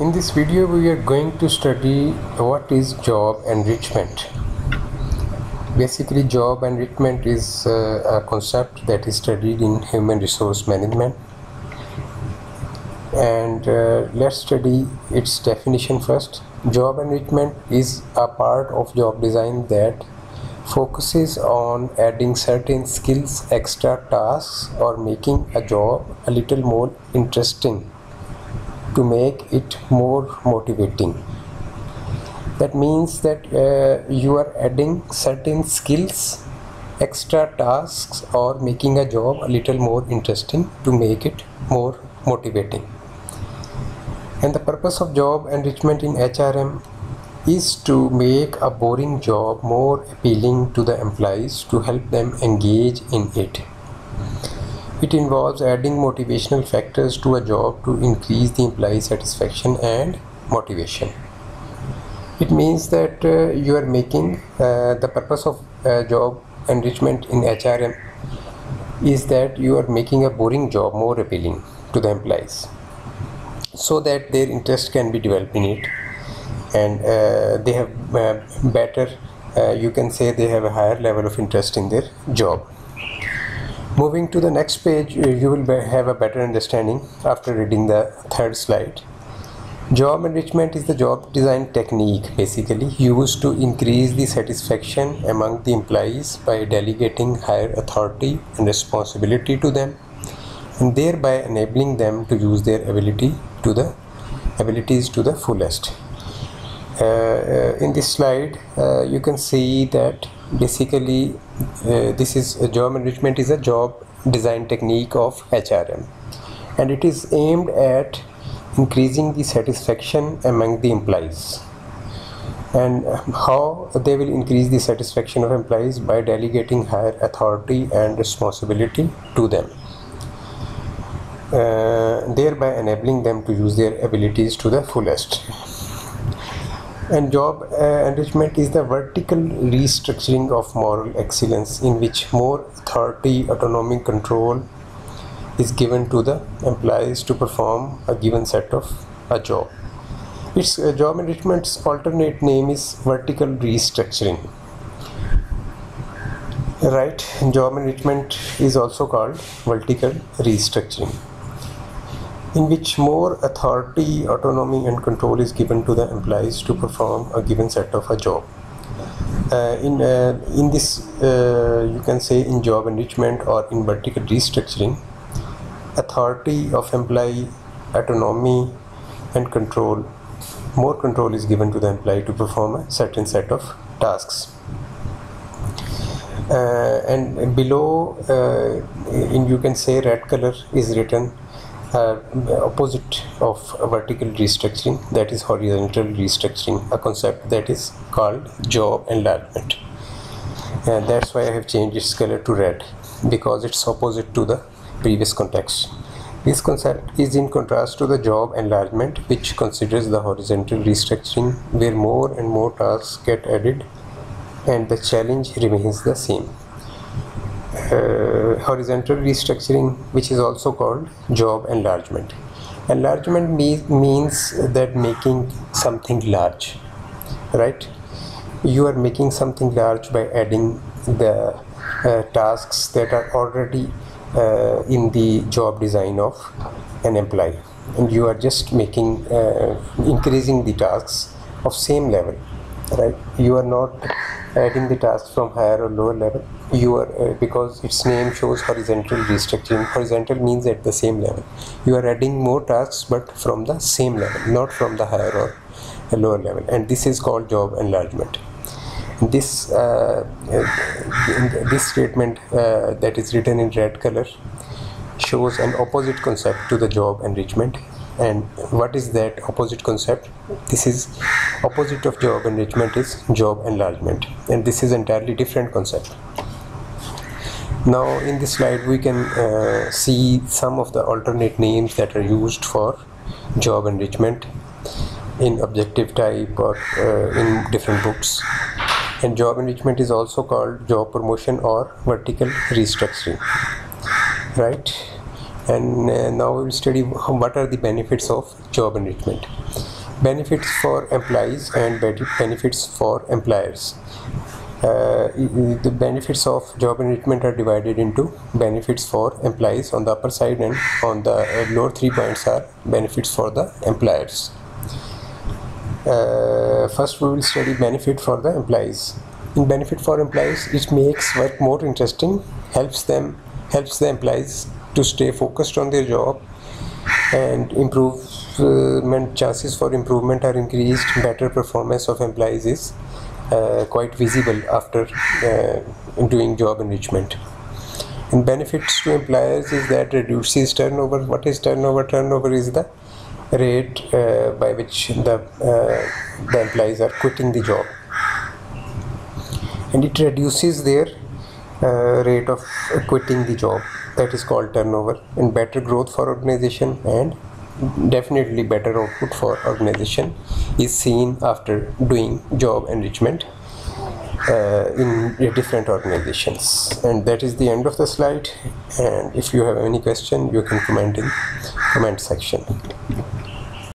In this video we are going to study what is job enrichment. Basically job enrichment is uh, a concept that is studied in human resource management and uh, let's study its definition first. Job enrichment is a part of job design that focuses on adding certain skills, extra tasks or making a job a little more interesting to make it more motivating. That means that uh, you are adding certain skills extra tasks or making a job a little more interesting to make it more motivating. And the purpose of job enrichment in HRM is to make a boring job more appealing to the employees to help them engage in it it involves adding motivational factors to a job to increase the employee satisfaction and motivation. It means that uh, you are making uh, the purpose of uh, job enrichment in HRM is that you are making a boring job more appealing to the employees so that their interest can be developed in it and uh, they have uh, better uh, you can say they have a higher level of interest in their job Moving to the next page, you will have a better understanding after reading the third slide. Job enrichment is the job design technique basically used to increase the satisfaction among the employees by delegating higher authority and responsibility to them and thereby enabling them to use their ability to the abilities to the fullest. Uh, uh, in this slide, uh, you can see that basically uh, this is a job enrichment is a job design technique of HRM and it is aimed at increasing the satisfaction among the employees. And how they will increase the satisfaction of employees? By delegating higher authority and responsibility to them. Uh, thereby enabling them to use their abilities to the fullest and job uh, enrichment is the vertical restructuring of moral excellence in which more authority, autonomy, control is given to the employees to perform a given set of a job. Its uh, job enrichment's alternate name is vertical restructuring. Right, job enrichment is also called vertical restructuring in which more authority, autonomy and control is given to the employees to perform a given set of a job. Uh, in, uh, in this, uh, you can say in job enrichment or in vertical restructuring, authority of employee, autonomy and control, more control is given to the employee to perform a certain set of tasks. Uh, and below uh, in you can say red color is written Uh, opposite of vertical restructuring that is horizontal restructuring a concept that is called job enlargement. And that's why I have changed its color to red because it's opposite to the previous context. This concept is in contrast to the job enlargement which considers the horizontal restructuring where more and more tasks get added and the challenge remains the same uh, horizontal restructuring which is also called job enlargement. Enlargement me means that making something large right? You are making something large by adding the uh, tasks that are already uh, in the job design of an employee. And you are just making uh, increasing the tasks of same level right. You are not adding the tasks from higher or lower level. You are uh, because its name shows horizontal restructuring horizontal means at the same level. You are adding more tasks but from the same level not from the higher or lower level. And this is called job enlargement. This uh, uh, this statement uh, that is written in red color shows an opposite concept to the job enrichment and what is that opposite concept? This is opposite of job enrichment is job enlargement. And this is entirely different concept. Now in this slide we can uh, see some of the alternate names that are used for job enrichment in objective type or uh, in different books. And job enrichment is also called job promotion or vertical restructuring. Right and uh, now we will study what are the benefits of job enrichment. Benefits for employees and benefits for employers. Uh, the benefits of job enrichment are divided into benefits for employees on the upper side and on the uh, lower three points are benefits for the employers. Uh, first we will study benefit for the employees. In benefit for employees it makes work more interesting helps them helps the employees to stay focused on their job and improvement chances for improvement are increased better performance of employees is uh, quite visible after uh, doing job enrichment. And benefits to employers is that reduces turnover. What is turnover? Turnover is the rate uh, by which the uh, the employees are quitting the job. And it reduces their uh, rate of quitting the job. That is called turnover. And better growth for organization and definitely better output for organization is seen after doing job enrichment uh, in different organizations. And that is the end of the slide. And if you have any question you can comment in comment section